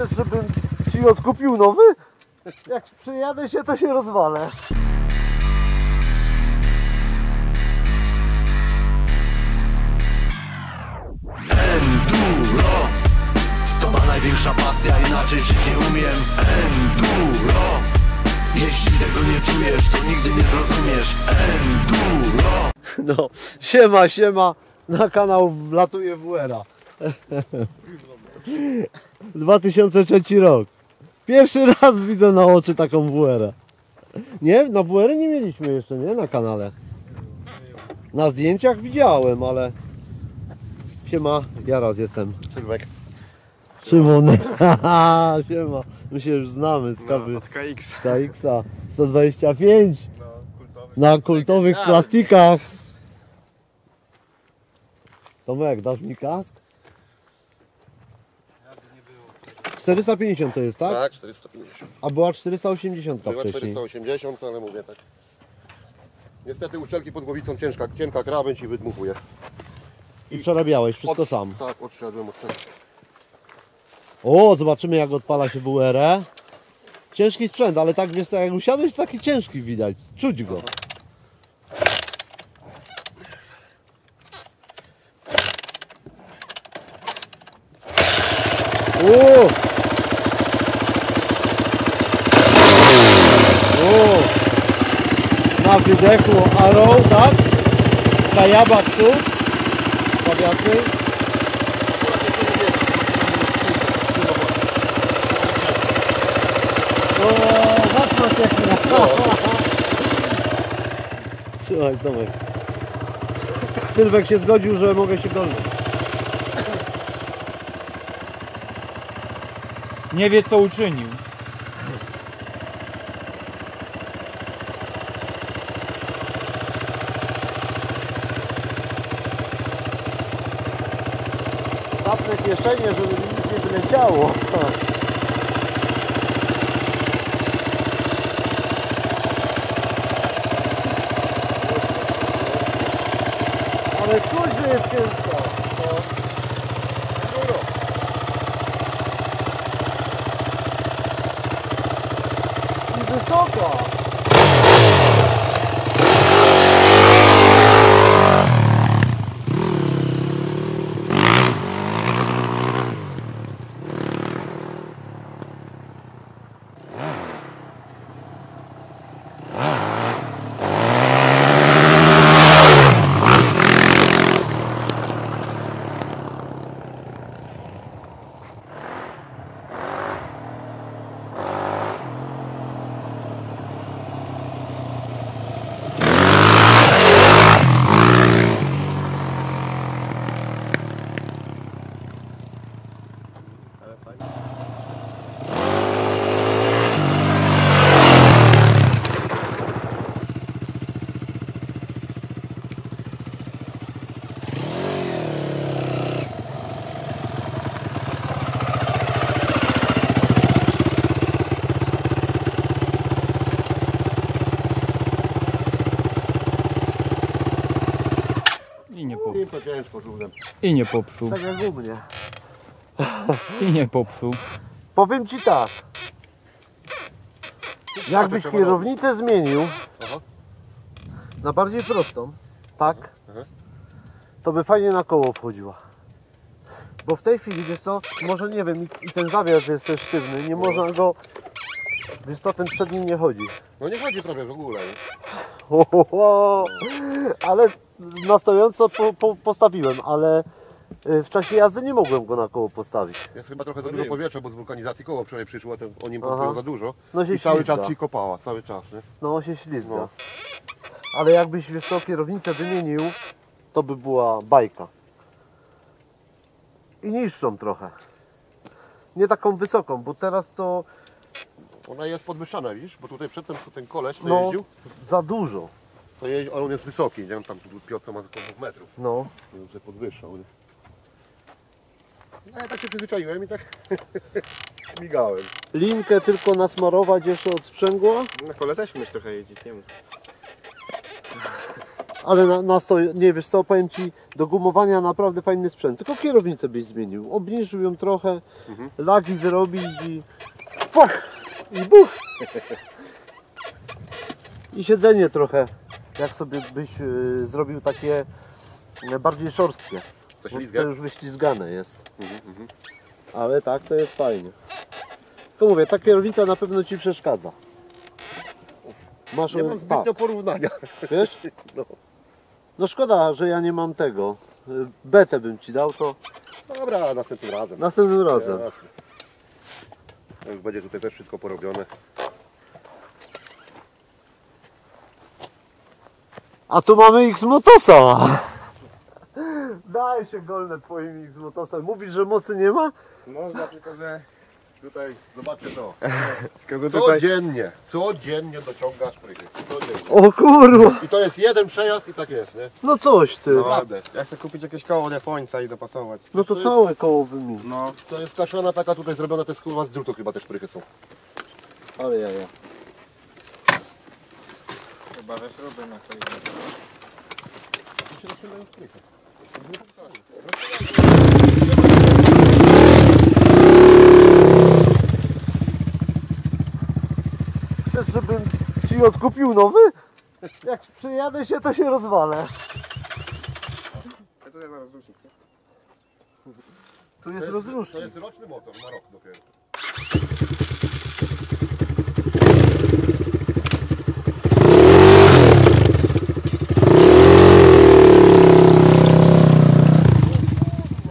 Chcesz, żebym ci odkupił nowy? Jak przejadę się, to się rozwalę. Enduro To ma największa pasja, inaczej żyć nie umiem Enduro Jeśli tego nie czujesz, to nigdy nie zrozumiesz Enduro No, siema, siema. Na kanał wlatuje WR-a. 2003 rok. Pierwszy raz widzę na oczy taką WR-ę. Nie, na WR nie mieliśmy jeszcze, nie? Na kanale. Na zdjęciach widziałem, ale... Siema, ja raz jestem. Sylwek. Szymon. siema. My się już znamy z kawy. Od KX. KX-a 125 No, kultowy. na kultowych plastikach. Tomek, dasz mi kask? 450 to jest, tak? Tak, 450. A była 480 Była wcześniej. 480, ale mówię tak. Niestety uszczelki pod głowicą ciężka, cienka krawędź i wydmuchuje. I przerabiałeś wszystko Od- sam. Tak, odszedłem od tego. O, zobaczymy jak odpala się WR. Ciężki sprzęt, ale tak wiesz co, jak usiadłeś, taki ciężki widać. Czuć go. O! O! Wydechu Arrow, tak? Kajaba tu. Stawiacy. O, mocno cieknie. Słuchaj, Tomek. Sylwek się zgodził, że mogę się golnąć. Nie wie co uczynił. Kieszenie, żeby nic nie wyleciało. Ale że jest ciężko. Wysoko. I nie popsuł. Tak jak u mnie. I nie popsuł. Powiem Ci tak. Jakbyś kierownicę zmienił Aha. na bardziej prostą, tak, Aha. to by fajnie na koło wchodziła. Bo w tej chwili, wiesz co, może nie wiem, i, ten zawias jest też sztywny, nie można go, wiesz co, ten przedni nie chodzi. No nie chodzi prawie w ogóle. Ho, ho, ho. Ale na stojąco po, po, postawiłem, ale y, w czasie jazdy nie mogłem go na koło postawić. Jest chyba trochę za dużo powietrza, bo z wulkanizacji koło wczoraj przyszło, ten, o nim było za dużo. No się I cały ślizga. czas ci kopała, cały czas. Nie? No się ślizga. No. Ale jakbyś wiesz co, kierownicę wymienił, to by była bajka. I niższą trochę. Nie taką wysoką, bo teraz to Ona jest podwyższana, widzisz? Bo tutaj przedtem ten koleś, co no, jeździł, za dużo. Co jeździł, ale on jest wysoki, nie? Tam Piotr ma tylko 2 metrów. No. On sobie podwyższał. Nie? No ja tak się przyzwyczaiłem i tak śmigałem. Linkę tylko nasmarować jeszcze od sprzęgła. Na kole też umiesz trochę jeździć, nie mów. Ale na, na stoi, nie wiesz co, powiem Ci, do gumowania naprawdę fajny sprzęt. Tylko kierownicę byś zmienił. Obniżył ją trochę, lagi zrobić i pach! I buch! I siedzenie trochę, jak sobie byś y, zrobił takie y, bardziej szorstkie. To Bo to już wyślizgane jest. Ale tak, to jest fajnie. Tylko mówię, ta kierownica na pewno Ci przeszkadza. Masz Nie mam tak, zbytnio porównania. wiesz? No. No szkoda, że ja nie mam tego. Y, Betę bym Ci dał, to Dobra, następnym razem. następnym razem. Jasne. Już będzie tutaj też wszystko porobione. A tu mamy X-Motosa. Daj się golne Twoim X-Motosem. Mówisz, że mocy nie ma? Można, tylko że tutaj, zobaczcie to. Tylko, że tutaj Codziennie, codziennie dociągasz prychy. Codziennie. O kurwa. I to jest jeden przejazd i tak jest, nie? No coś ty. No, Naprawdę. ja chcę kupić jakieś koło od Japońca i dopasować. to, to jest- całe koło wymień. No, To jest kaszana taka tutaj zrobiona, to jest kurwa z drutu chyba te szprychy są. Ale ja, ja. Chyba śruby na to Chcesz, żebym Ci odkupił nowy? Jak przejadę się, to się rozwalę. Ja to jest zaraz rzucić. Tu jest To rozrusznik. jest roczny motor, na rok dopiero. Nie mu daje Pojadę radę. tym. Nie mu daje radę. Jak Ty tym jeździsz? No?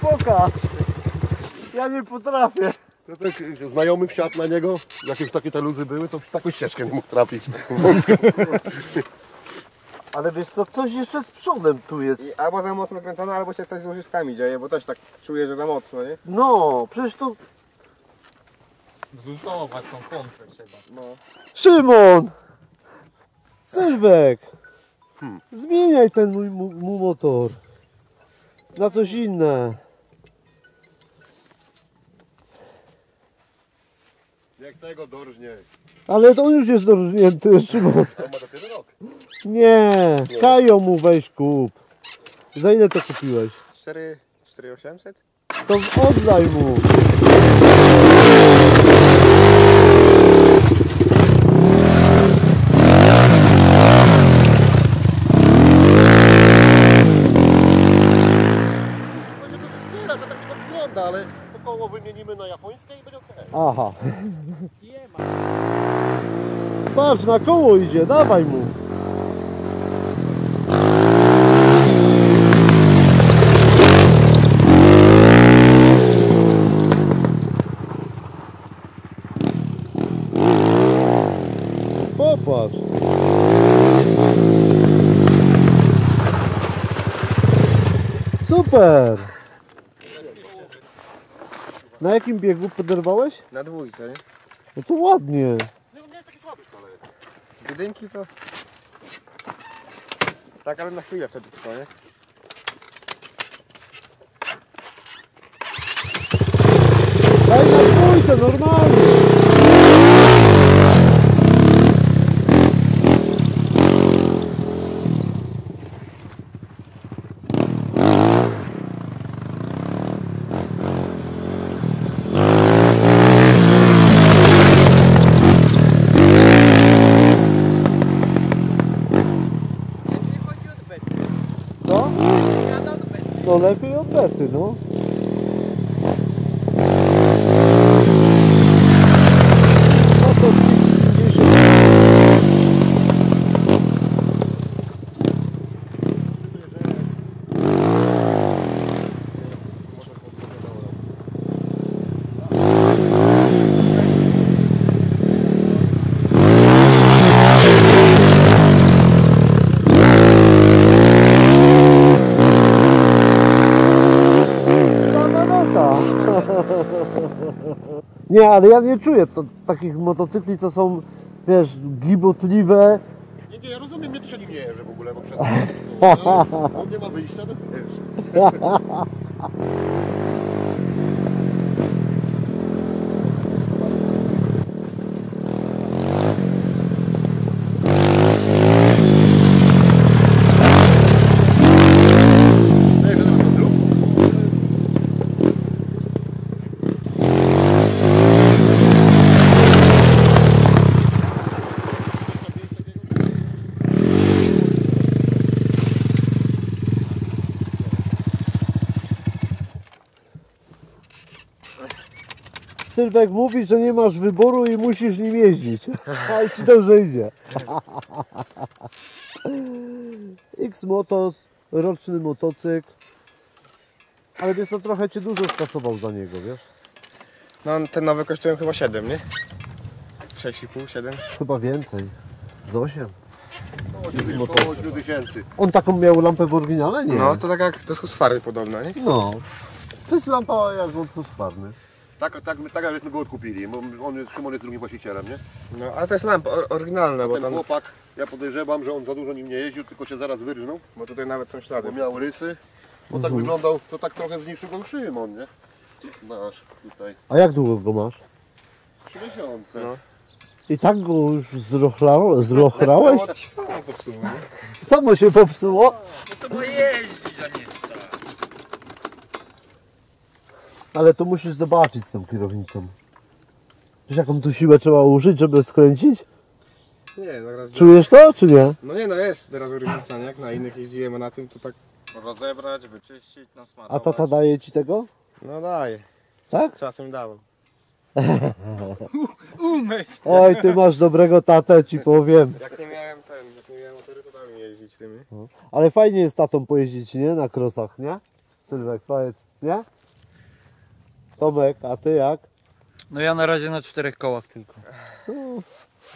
Pokaż. Ja nie potrafię. To tak znajomy wsiadł na niego, jak już takie te luzy były, to taką ścieżkę nie mógł trafić. Ale wiesz co, coś jeszcze z przodem tu jest. I albo za mocno kręcone, albo się coś z łożyskami dzieje, bo też tak czuję, że za mocno, nie? No, przecież to... Zluzować tą kontrę trzeba. No. Szymon! Sylwek! Zmieniaj ten mój mu, mu motor. Na coś inne. Jak tego dorżnie. Ale to on już jest dorżnięty, Szymon. On ma dopiero rok. Nie, Kajo mu weź kup. Za ile to kupiłeś? 4, 4800? To oddaj mu. Będzie to zbiera, to tak to wygląda, ale to koło wymienimy na japońskie i będzie okej. Aha. Patrz, na koło idzie, dawaj mu. Na jakim biegu poderwałeś? Na dwójce, nie? No to ładnie. Nie, on nie jest taki słaby wcale. Z jedynki to... Tak, ale na chwilę wtedy tylko, nie? Daj na dwójce, normalnie. No? No lepiej od Nie, ale ja nie czuję to, takich motocykli, co są, wiesz, gibotliwe. Nie, nie, ja rozumiem, mnie też nie jeżdżę w ogóle, bo przez no, no, nie ma wyjścia, no wiesz. Sylwek mówi, że nie masz wyboru i musisz nim jeździć. A i ci dobrze idzie. X-Motos, roczny motocykl. Ale wiesz co, trochę cię dużo skasował za niego, wiesz? No ten nowy kosztuje chyba 7, nie? 6,5, 7. Chyba więcej. Z 8. Około około 8 tysięcy. On taką miał lampę w oryginale? Nie. No to tak jak do Husfary podobna, nie? No. To jest lampa jak od Husqvarny. Tak, tak, tak żeśmy go odkupili, bo on jest, Szymon jest drugim właścicielem, nie? No ale to jest lampa or- oryginalna, bo Ten tam, chłopak, ja podejrzewam, że on za dużo nim nie jeździł, tylko się zaraz wyrżnął, bo tutaj nawet są ślady. bo miał rysy. On tak wyglądał, to tak trochę zniszczył go Szymon, nie? Nasz tutaj. A jak długo go masz? Trzy miesiące. No. I tak go już zrochla, zrochrałeś? No, to się samo popsuło? Samo się popsuło? No to ma jeździć, a nie tak. Ale to musisz zobaczyć z tą kierownicą. Wiesz jaką tu siłę trzeba użyć, żeby skręcić? Nie, zaraz... Czujesz to, czy nie? No nie, no jest teraz różnica, nie? Jak na innych jeździłem, a na tym to tak... Rozebrać, wyczyścić, A nasmarować. tata daje ci tego? No daje. Tak? Czasem dałem. Umyć! Oj, ty masz dobrego tatę, ci powiem. Jak nie miałem ten, jak nie miałem motory, to dałem jeździć tymi. Ale fajnie jest tatą pojeździć, nie? Na krosach, nie? Sylwek, powiedz, nie? Tomek, a ty jak? No ja na razie na czterech kołach tylko.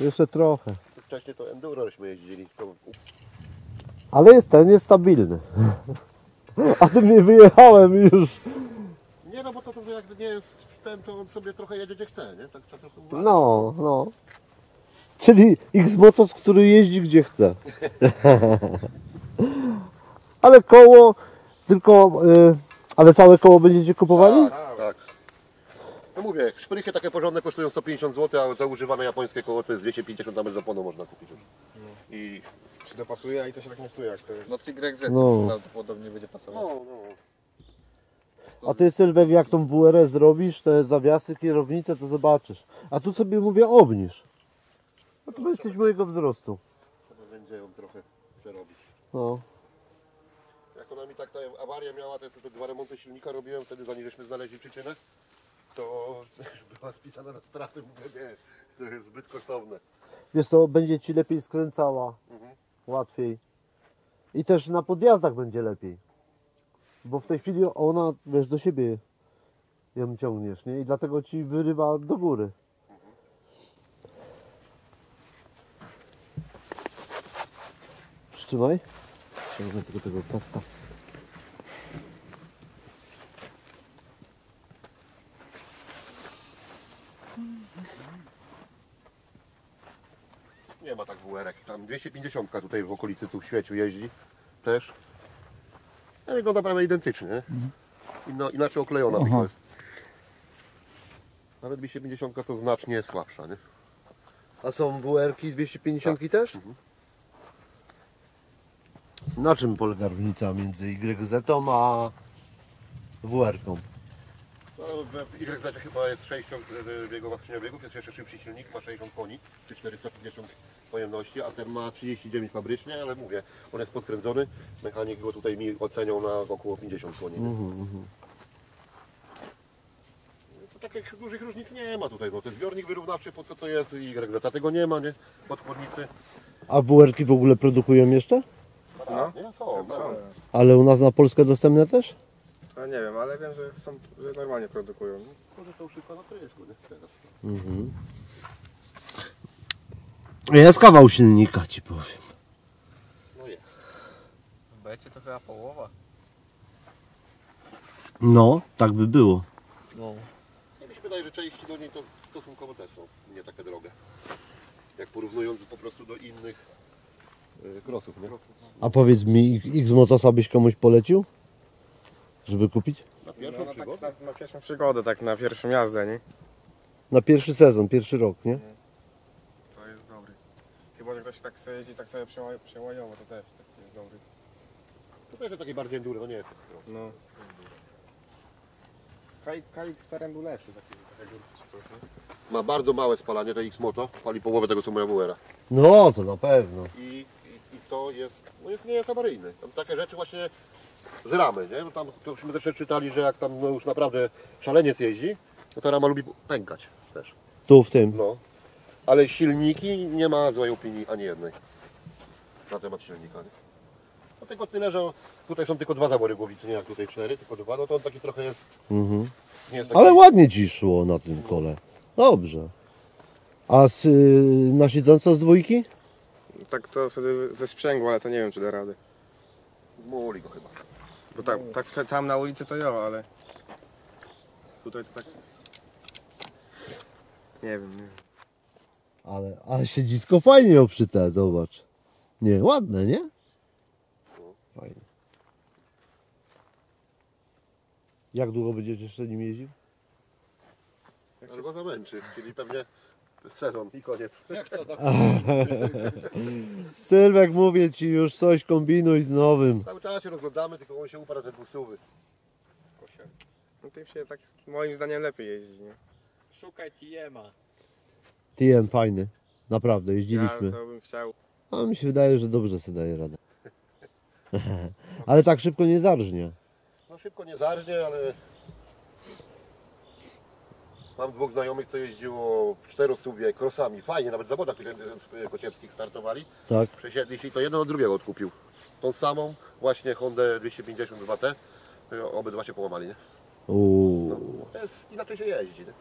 Jeszcze trochę. Wcześniej to Endurośmy jeździli. To, Ale jest ten, jest stabilny. A ty mnie wyjechałem już. nie no, bo to, to jak nie jest ten, to on sobie trochę jedzie gdzie chce, nie? Tak trzeba trochę. No, no. Czyli X-Motos, który jeździ gdzie chce. Ale koło, tylko, y, ale całe koło będziecie kupowali? Tak. No mówię, szprychy takie porządne kosztują 150 zł, a za używane japońskie koło to jest 250 nawet za pono można kupić już. I Czy dopasuje, a i to się tak nie psuje, jak to jest. No Y No. prawdopodobnie będzie pasował. no, no. A ty Sylwek, jak tą WRS zrobisz, te zawiasy, kierownicę, to zobaczysz. A tu sobie mówię obniż. No to jesteś mojego wzrostu. Trzeba będzie ją trochę przerobić. No. Jak ona mi tak ta awaria miała, to jest te dwa remonty silnika robiłem, wtedy zanim żeśmy znaleźli przyczynę, to była spisana na straty, mówię, nie, to jest zbyt kosztowne. Wiesz co, będzie ci lepiej skręcała. Łatwiej. I też na podjazdach będzie lepiej. Bo w tej chwili ona, wiesz, do siebie ją ciągniesz, nie? I dlatego ci wyrywa do góry. Przytrzymaj. Ściągnę tylko tego kaska. Nie ma tak WR-ek, tam 250 tutaj w okolicy tu w świeciu jeździ też. Ja wygląda prawie identycznie, nie? Inno, inaczej oklejona tylko jest. Ale 250 to znacznie słabsza, nie? A są WR-ki 250 też? Na czym polega różnica między YZ a WR-ką? No, w YZ chyba jest 60 biegów skrzyniowego, jest jeszcze szybszy silnik, ma 60 koni, czy 450 pojemności, a ten ma 39 fabrycznie, ale mówię, on jest podkręcony, mechanik go tutaj mi oceniał na około 50 koni. nie? To takich dużych różnic nie ma tutaj, no ten zbiornik wyrównawczy, po co to jest, YZ, a tego nie ma, nie? Podchłodnicy. A WR-ki w ogóle produkują jeszcze? No. Nie, są, no. Ale u nas na Polskę dostępne też? A nie wiem, ale wiem, że są, że normalnie produkują. Może to wszystko na co jest, nie? Teraz. Jest kawał silnika ci powiem. No jest. Becie to chyba połowa. No, tak by było. No. Nie mi się wydaje, że części do niej to stosunkowo też są nie takie drogie. Jak porównując po prostu do innych y, krosów, nie? A powiedz mi, X Motosa byś komuś polecił? Żeby kupić? Na No, pierwszą no, tak, przygodę? na, na pierwszą przygodę, tak na pierwszą jazdę, nie? Na pierwszy sezon, pierwszy rok, nie? To jest dobry. Chyba, że ktoś tak sobie jeździ, tak sobie przełaj- przełajowo, to też taki jest dobry. To też jest taki bardziej enduro, no nie jest taki. No. KX Perendu lepszy, taki, takie górki czy coś, nie? Ma bardzo małe spalanie, to X-Moto, pali połowę tego co moja WR-a. No, to na pewno. I, i, i co jest, no jest, nie jest awaryjny. Tam takie rzeczy właśnie z ramy, nie? Bo tam tośmy też czytali, że jak tam no już naprawdę szaleniec jeździ, to rama lubi pękać też. Tu w tym. No. Ale silniki nie ma złej opinii ani jednej na temat silnika. Nie? No tylko tyle, że tutaj są tylko dwa zawory głowicy, nie jak tutaj cztery, tylko dwa, no to on taki trochę jest, Mhm. nie jest taki... Ale ładnie ci szło na tym kole. Dobrze. A z, y, na siedząco z dwójki? Tak to wtedy ze sprzęgło, ale to nie wiem, czy da radę. Muli go chyba. Bo tak, tak tam na ulicy to jo, ale tutaj to tak... Nie wiem, nie wiem. Ale, ale siedzisko fajnie oprzyte, zobacz. Nie, ładne, nie? Fajnie. Jak długo będziesz jeszcze nim jeździł? Ale go zamęczy, czyli pewnie sezon i koniec. Sylwek, mówię ci już coś kombinuj z nowym. Cały czas się rozglądamy, tylko on się uparł te dwusuwy. No tym się tak moim zdaniem lepiej jeździ, nie? Szukaj TM-a. TM fajny. Naprawdę, Ja jeździliśmy. to bym chciał. A mi się wydaje, że dobrze sobie daje radę. Ale tak szybko nie zarżnie. No szybko nie zarżnie, ale mam dwóch znajomych, co jeździło w czterosubie crossami. Fajnie, nawet w zawodach tych kociewskich startowali. Tak? Przesiedli się i to jedno od drugiego odkupił. Tą samą właśnie Hondę 250 2T. e, Obydwa się połamali, nie? Uuu. To jest, inaczej się jeździ. Nie?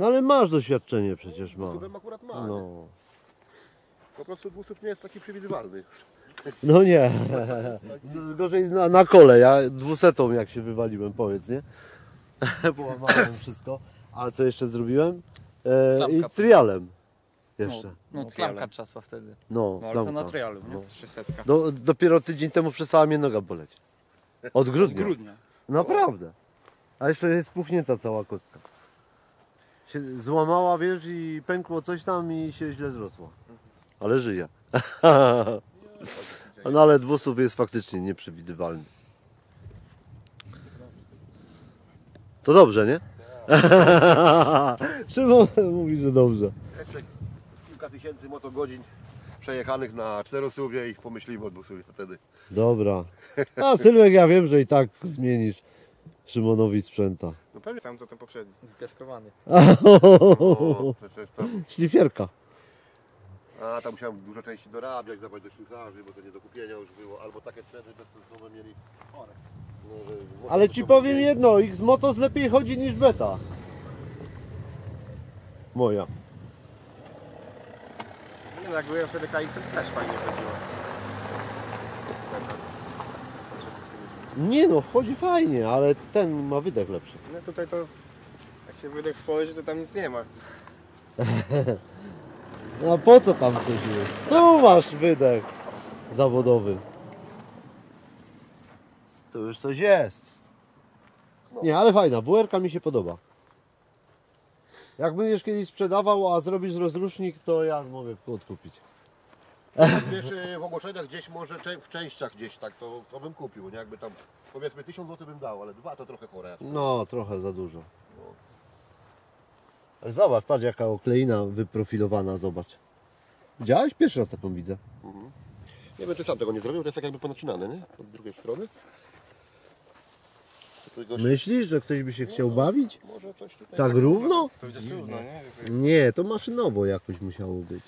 No ale masz doświadczenie przecież, ma. Dwusubem akurat ma. No. No. Po prostu dwusub nie jest taki przewidywalny. No nie. Gorzej na, na kole. Ja dwusetą jak się wywaliłem, powiedz, nie? Połamałem wszystko. A co jeszcze zrobiłem? E, I Klamka. trialem. Jeszcze. No, No, klamka trialem. czasła wtedy. No, No ale to na klamka. trialu, nie? No. 300. Do, dopiero tydzień temu przestała mnie noga boleć. Od Od grudnia. grudnia. Naprawdę. A jeszcze jest spuchnięta cała kostka. Się złamała, wiesz, i pękło coś tam i się źle zrosła. Ale żyje. No ale dwusów jest faktycznie nieprzewidywalny. To dobrze, nie? Szymon mówi, że dobrze. Jeszcze kilka tysięcy motogodzin przejechanych na czterosubie i pomyślimy o dwusubie wtedy. Dobra. A Sylwek, ja wiem, że i tak zmienisz Szymonowi sprzęta. No pewnie. Sam co ten poprzedni. Tam, Szlifierka. a tam musiałem dużo części dorabiać, dawać do ślusarzy, bo to nie do kupienia już było. Albo takie ceny bezsensowne mieli. Ale ci powiem jedno, X-Motos lepiej chodzi niż beta. Moja. Nie no, jak byłem wtedy KX też fajnie chodziło. Nie no, chodzi fajnie, ale ten ma wydech lepszy. No tutaj to, jak się wydech spojrzy, to tam nic nie ma. No a po co tam coś jest? Tu masz wydech zawodowy. To już coś jest. Nie, ale fajna, WR mi się podoba. Jak będziesz kiedyś sprzedawał, a zrobisz rozrusznik, to ja mogę odkupić. Wiesz, y, w ogłoszeniach gdzieś może w częściach gdzieś tak, to, to bym kupił, nie? Jakby tam powiedzmy 1000 zł bym dał, ale dwa to trochę chore. No, trochę za dużo. Ale zobacz, patrz jaka okleina wyprofilowana, zobacz. Widziałeś? Pierwszy raz taką widzę. Nie wiem, czy sam tego nie zrobił, to jest tak jakby ponacinane, nie? Od drugiej strony. Gość- Myślisz, że ktoś by się chciał bawić? Może coś tutaj... Tak równo? To będzie trudno, nie? Nie, to maszynowo jakoś musiało być.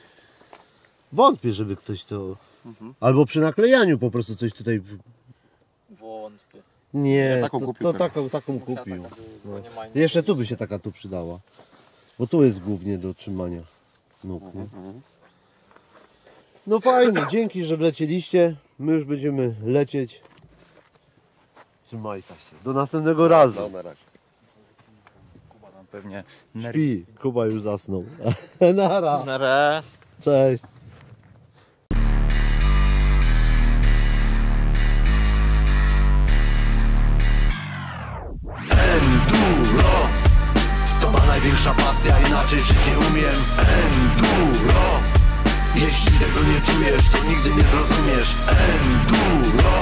Wątpię, żeby ktoś to... Mhm. Albo przy naklejaniu po prostu coś tutaj... Wątpię. Nie, Ja taką to, kupił to pewnie. taką, taką Musiała kupił. taka No. bo nie ma innej. Jeszcze tu by się taka tu przydała. Bo tu jest głównie do trzymania nóg, nie? Mhm. No fajnie, dzięki, że wlecieliście. My już będziemy lecieć. Trzymajcie się. Do następnego razu. No, na razie. Kuba tam pewnie Śpi, Kuba już zasnął. Nara, Na re. cześć. Enduro To ma największa pasja, inaczej żyć nie umiem Enduro Jeśli tego nie czujesz, to nigdy nie zrozumiesz Enduro